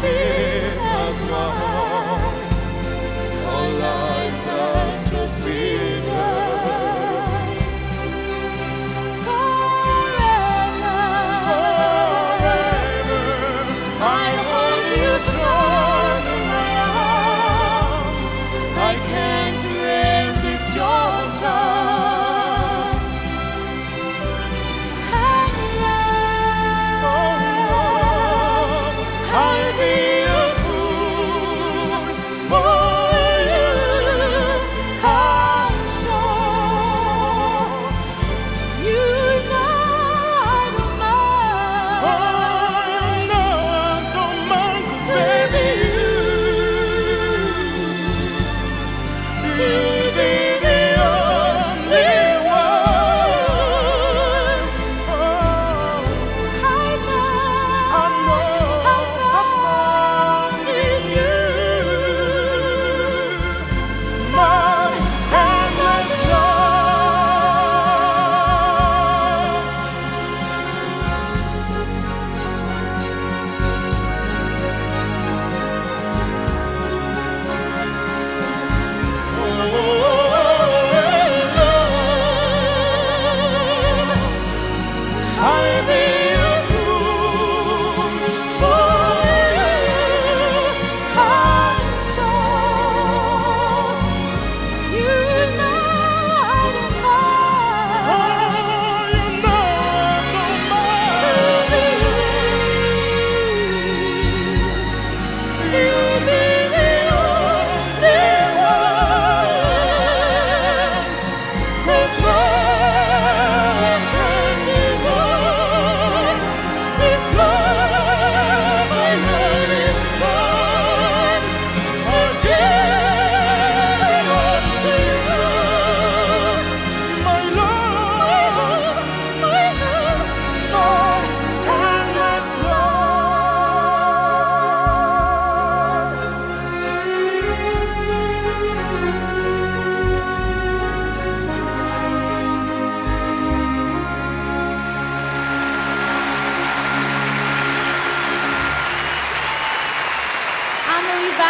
hearts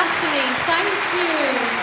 Thank you.